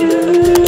you.